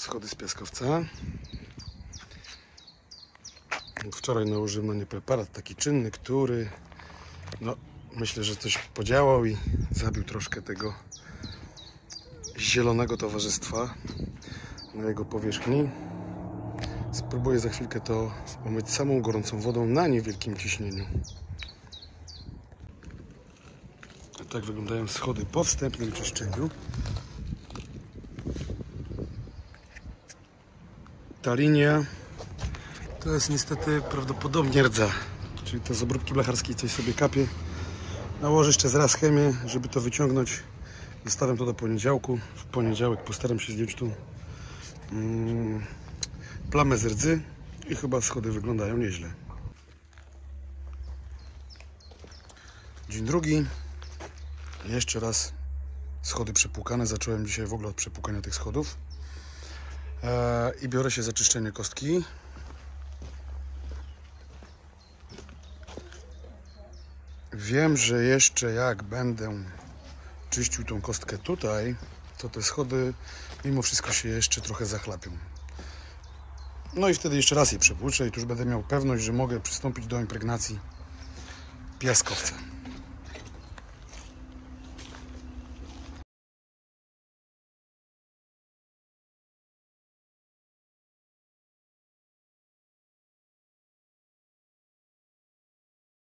Schody z piaskowca. Wczoraj nałożyłem na nie preparat taki czynny, który no, myślę, że coś podziałał i zabił troszkę tego zielonego towarzystwa na jego powierzchni. Spróbuję za chwilkę to umyć samą gorącą wodą na niewielkim ciśnieniu. Tak wyglądają schody po wstępnym czyszczeniu. Ta linia to jest niestety prawdopodobnie rdza, czyli to z obróbki blacharskiej coś sobie kapie. Nałożę jeszcze zaraz chemię, żeby to wyciągnąć. Zostawiam to do poniedziałku. W poniedziałek postaram się zdjąć tu mm, plamę z rdzy i chyba schody wyglądają nieźle. Dzień drugi. Jeszcze raz schody przepłukane. Zacząłem dzisiaj w ogóle od przepłukania tych schodów. Eee, I biorę się za czyszczenie kostki. Wiem, że jeszcze jak będę czyścił tą kostkę tutaj, to te schody mimo wszystko się jeszcze trochę zachlapią. No i wtedy jeszcze raz je przepłuczę i tu już będę miał pewność, że mogę przystąpić do impregnacji piaskowca.